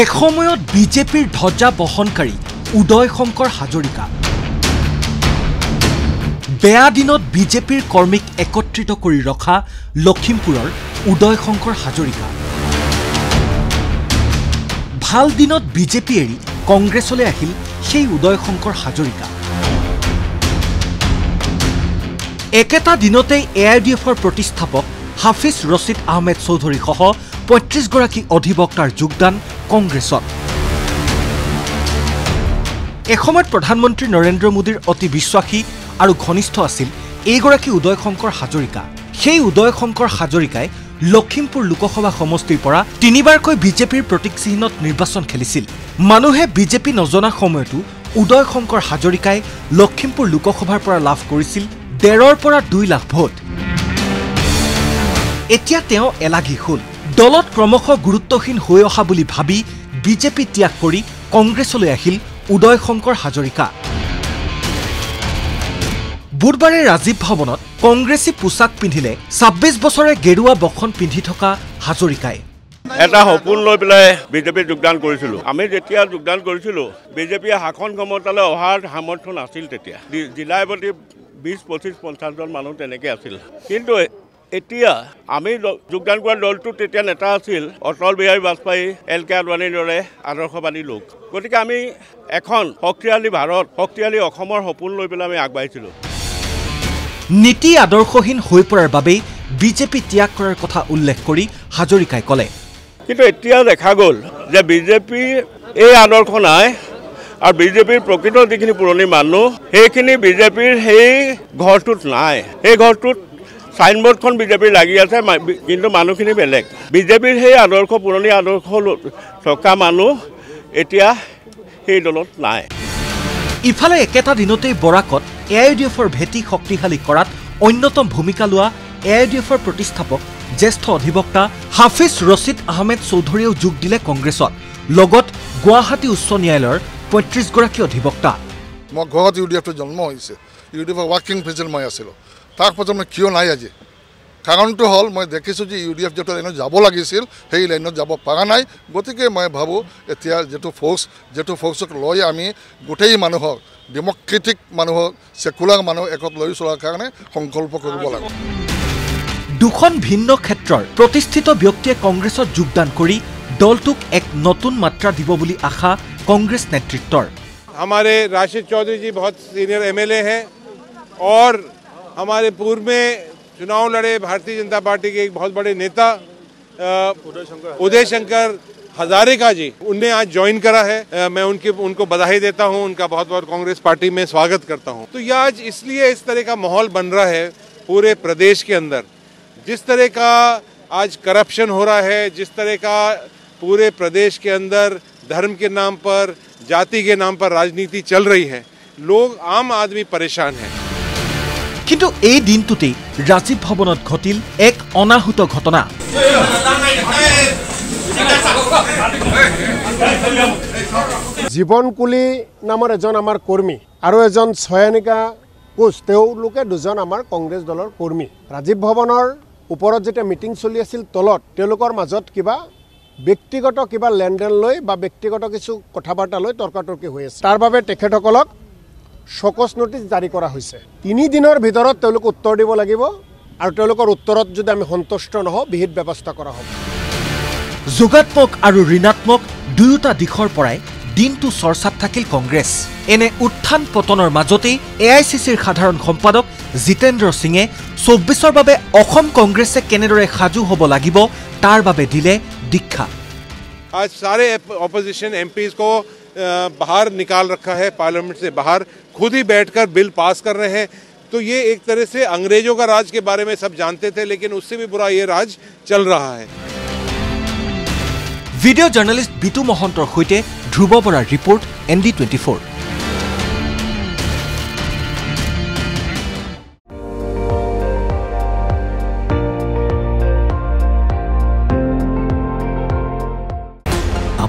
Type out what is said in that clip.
এসময়ত বিজেপিৰ ধ্বজা বহনকাৰী উদয় শংকৰ হাজৰিকা। বেয়া দিনত বিজেপিৰ কৰ্মীক একত্ৰিত কৰি ৰখা লখিমপুৰৰ উদয় শংকৰ হাজৰিকা। ভাল দিনত বিজেপি এৰি কংগ্ৰেছলৈ আহিল সেই উদয় শংকৰ হাজৰিকা। একেটা দিনতেই এ আই ডি এফৰ প্ৰতিষ্ঠাপক হাফিজ ৰছিদ আহমেদ চৌধুৰীসহ পঁয়ত্ৰিছগৰাকী অধিবক্তাৰ যোগদান কংগ্ৰেছত। এসময়ত প্ৰধানমন্ত্ৰী নৰেন্দ্ৰ মোদীৰ অতি বিশ্বাসী আৰু ঘনিষ্ঠ আছিল এইগৰাকী উদয় শংকৰ হাজৰিকা। সেই উদয় শংকৰ হাজৰিকাই লখিমপুৰ লোকসভা সমষ্টিৰ পৰা তিনিবাৰকৈ বিজেপিৰ প্ৰতীক চিহ্নত নিৰ্বাচন খেলিছিল। মানুহে বিজেপি নজনা সময়তো উদয় শংকৰ হাজৰিকাই লখিমপুৰ লোকসভাৰ পৰা লাভ কৰিছিল ডেৰৰ পৰা দুই লাখ ভোট। এতিয়া তেওঁ এলাগী হ'ল। দলত ক্ৰমশঃ গুৰুত্বহীন হৈ অহা বুলি ভাবি বিজেপি ত্যাগ কৰি কংগ্ৰেছলৈ আহিল উদয় শংকৰ হাজৰিকা। বুধবাৰে ৰাজীৱ ভৱনত কংগ্ৰেছী পোছাক পিন্ধিলে ছাব্বিছ বছৰে গেৰুৱা বসন পিন্ধি থকা হাজৰিকাই। এটা সপোন লৈ পেলাই বিজেপিত যোগদান কৰিছিলোঁ। আমি যেতিয়া যোগদান কৰিছিলোঁ বিজেপিয়ে শাসন ক্ষমতালৈ অহাৰ সামৰ্থ্য নাছিল তেতিয়া। জিলাই প্ৰতি বিছ পঁচিছ পঞ্চাছজন মানুহ তেনেকৈ আছিল। কিন্তু এতিয়া আমি যোগদান কৰা দলটোত তেতিয়া নেতা আছিল অটল বিহাৰী বাজপেয়ী এল কে আদৱানীৰ দৰে আদৰ্শবাদী লোক। গতিকে আমি এখন শক্তিশালী ভাৰত শক্তিশালী অসমৰ সপোন লৈ পেলাই আমি আগবাঢ়িছিলোঁ। নীতি আদৰ্শহীন হৈ পৰাৰ বাবেই বিজেপি ত্যাগ কৰাৰ কথা উল্লেখ কৰি হাজৰিকাই ক'লে। কিন্তু এতিয়া দেখা গ'ল যে বিজেপিৰ এই আদৰ্শ নাই আৰু বিজেপিৰ প্ৰকৃত যিখিনি পুৰণি মানুহ সেইখিনি বিজেপিৰ সেই ঘৰটোত নাই। সেই ঘৰটোত চাইনবৰ্ডখন বিজেপিৰ লাগি আছে কিন্তু মানুহখিনি বেলেগ। বিজেপিৰ সেই আদৰ্শ পুৰণি আদৰ্শ থকা মানুহ এতিয়া সেই দলত নাই। ইফালে একেটা দিনতেই বৰাকত এ আই ডি এফৰ ভেটি শক্তিশালী কৰাত অন্যতম ভূমিকা লোৱা এ আই ডি এফৰ প্ৰতিষ্ঠাপক জ্যেষ্ঠ অধিবক্তা হাফিজ ৰছিদ আহমেদ চৌধুৰীয়েও যোগ দিলে কংগ্ৰেছত। লগত গুৱাহাটী উচ্চ ন্যায়ালয়ৰ পঁয়ত্ৰিছগৰাকী অধিবক্তা। মই ঘৰত ইউ ডি এফটো জন্ম হৈছে ইউ ডি এফৰ ৱাৰ্কিং প্ৰেচিডেণ্ট মই আছিলোঁ। তাৰ পাছত মই কিয় নাই আজি কাৰণটো হ'ল মই দেখিছোঁ যে ইউ ডি এফ যিটো লাইনত যাব লাগিছিল সেই লাইনত যাব পৰা নাই গতিকে মই ভাবোঁ এতিয়া যিটো ফ'ৰ্চ যিটো ফ'ৰ্চক লৈ আমি গোটেই মানুহক ডেমক্ৰেটিক মানুহক ছেকুলাৰ মানুহ একত লৈ চলাৰ কাৰণে সংকল্প কৰিব লাগে দুখন ভিন্ন ক্ষেত্ৰৰ প্ৰতিষ্ঠিত ব্যক্তিয়ে কংগ্ৰেছত যোগদান কৰি দলটোক এক নতুন মাত্ৰা দিব বুলি আশা কংগ্ৰেছ নেতৃত্বৰ हमारे राशिद चौधरी जी बहुत सीनियर एमएलए हैं और हमारे पूर्व में चुनाव लड़े भारतीय जनता पार्टी के एक बहुत बड़े नेता उदय शंकर हजारिका जी उनने आज ज्वाइन करा है। अ, मैं उनके उनको बधाई देता हूँ उनका बहुत बहुत कांग्रेस पार्टी में स्वागत करता हूँ। तो यह आज इसलिए इस तरह का माहौल बन रहा है पूरे प्रदेश के अंदर। जिस तरह का आज करप्शन हो रहा है जिस तरह का पूरे प्रदेश के अंदर धर्म के नाम पर जाति के नाम पर राजनीति चल रही है लोग आम आदमी परेशान है। কিন্তু এই দিনটোতেই ৰাজীৱ ভৱনত ঘটিল এক অনাহুত ঘটনা। জীৱন কুলি নামৰ এজন আমাৰ কৰ্মী আৰু এজন ছয়ানিকা কোচ তেওঁলোকে দুজন আমাৰ কংগ্ৰেছ দলৰ কৰ্মী। ৰাজীৱ ভৱনৰ ওপৰত যেতিয়া মিটিং চলি আছিল তলত তেওঁলোকৰ মাজত কিবা ব্যক্তিগত কিবা লেনদেন লৈ বা ব্যক্তিগত কিছু কথা বাৰ্তা লৈ তৰ্কাতৰ্কি হৈ আছে। তাৰ বাবে তেখেতসকলক চকচ নটিচ জাৰি কৰা হৈছে। তিনিদিনৰ ভিতৰত তেওঁলোক উত্তৰ দিব লাগিব আৰু তেওঁলোকৰ উত্তৰত যদি আমি সন্তুষ্ট নহওঁ বিহিত ব্যৱস্থা কৰা হ'ব। যোগাত্মক আৰু ঋণাত্মক দুয়োটা দিশৰ পৰাই দিনটো চৰ্চাত থাকিল কংগ্ৰেছ। এনে উত্থান পতনৰ মাজতেই এ আই চি চিৰ সাধাৰণ সম্পাদক জিতেন্দ্ৰ সিঙে চৌব্বিছৰ বাবে অসম কংগ্ৰেছে কেনেদৰে সাজু হ'ব লাগিব তাৰ বাবে দিলে দীক্ষা। आज सारे ऑपोजिशन एमपीज को अ, बाहर निकाल रखा है पार्लियामेंट से बाहर खुद ही बैठकर बिल पास कर रहे हैं तो ये एक तरह से अंग्रेजों का राज के बारे में सब जानते थे लेकिन उससे भी बुरा ये राज चल रहा है ভিডিঅ' জাৰ্ণালিষ্ট বিতু মহন্তৰ সৈতে ধ্ৰুৱ বৰাৰ report N D twenty four